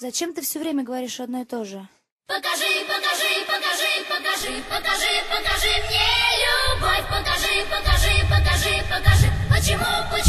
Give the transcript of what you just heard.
Зачем ты все время говоришь одно и то же? Покажи, покажи, покажи, покажи, покажи, покажи мне любовь. Покажи, покажи, покажи, покажи. Почему, почему